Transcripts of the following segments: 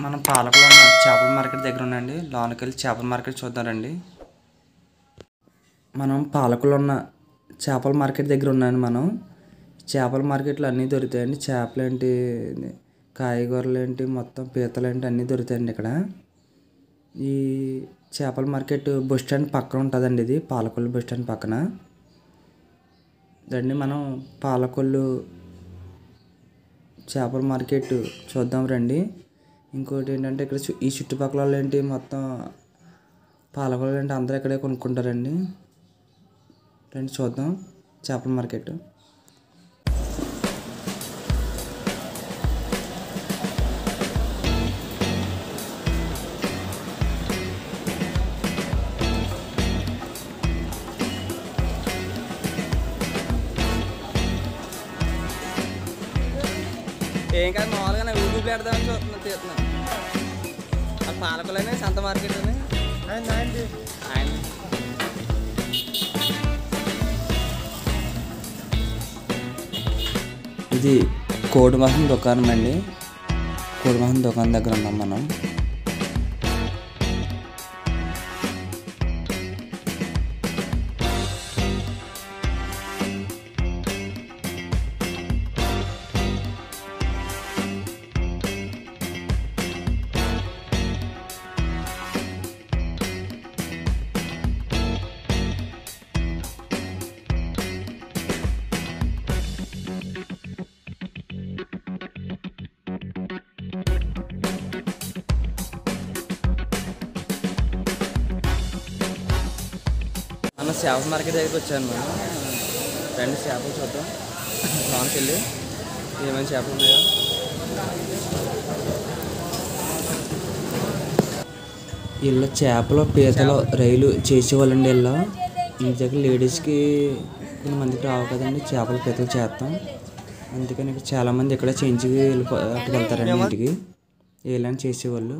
మనం పాలకులో చేపల మార్కెట్ దగ్గర ఉండండి లోనికి వెళ్ళి చేపల మార్కెట్ చూద్దామండి. మనం పాలకులో ఉన్న చేపల మార్కెట్ దగ్గర ఉన్నాను మనం. చేపల మార్కెట్లో అన్నీ దొరుకుతాయండి. చేపలు ఏంటి కాయగూరలు ఏంటి మొత్తం పీతలు ఏంటి అన్నీ దొరుకుతాయండి ఇక్కడ. ఈ చేపల మార్కెట్ బస్ స్టాండ్ పక్కన ఉంటుందండి ఇది పాలకొల్లు బస్ స్టాండ్ పక్కన. దండి మనం పాలకొల్లు చేపల మార్కెట్ చూద్దాం రండి. ఇంకోటి ఏంటంటే ఇక్కడ చు- ఈ చుట్టుపక్కల వాళ్ళు ఏంటి మొత్తం పాలకొల్లు ఏంటి అందరూ ఇక్కడే కొనుక్కుంటారండి. రండి చూద్దాం. చేపల మార్కెట్. ఏం కాదు మామూలుగానే నా యూట్యూబ్లో పెడదామని చూస్తున్నాను తీస్తున్నాను ఆ పాలకులనే సంత మార్కెట్ అని ఆయన. ఇది కోడిమహం దుకాణం అండి. కోడిమహం దుకాణం దగ్గర ఉన్నాం మనం. చేపల మార్కెట్ దగ్గరికి వచ్చాను మనం రెండు చేపలు చూద్దాం. లోనికి వెళ్ళి ఏమేమి చేపలు ఉన్నాయో. ఇల్లు చేపలు పీతలు రైలు చేసేవాళ్ళండి ఇల్లు ఇంటి దగ్గర లేడీస్కి కొంతమందికి రావు కదండి చేపలు పీతలు చేస్తాం. అందుకని ఇక్కడ చాలామంది ఇక్కడ చేయించి వెళ్ళిపో వెళ్తారండి ఇంటికి. ఏలని చేసేవాళ్ళు.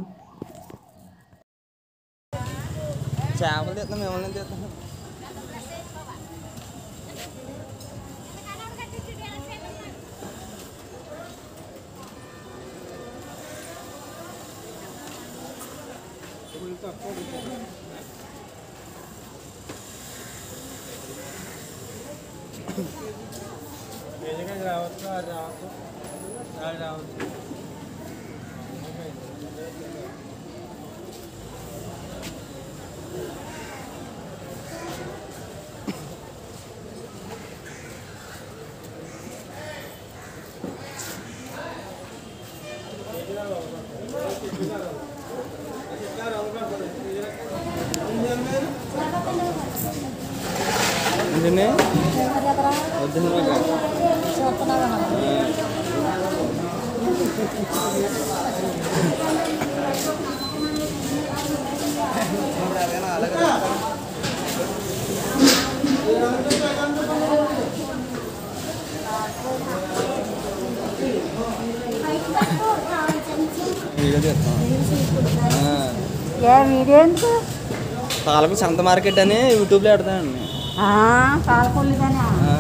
చేపలు తీస్తాం మిమ్మల్ని తీస్తాం ఏంటండి వద్దండి మాకు వీడియో తీస్తాం ഇതിന് വീഡിയോ വീഡിയോ എന്ത്? పాలకు సంత మార్కెట్ అని యూట్యూబ్లో పెడతానండి ఆ, పాలకొల్లు కానీ ఆ.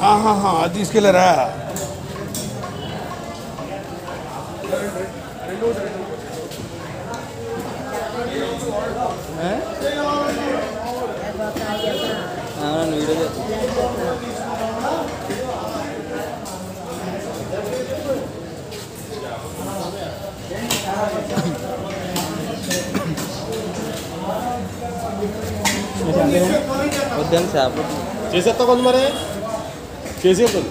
हाँ हाँ हाँ आज इसके लिए रहा है। వద్దని చేప చేసేస్తా కొంత మరి? చేసేస్తుంది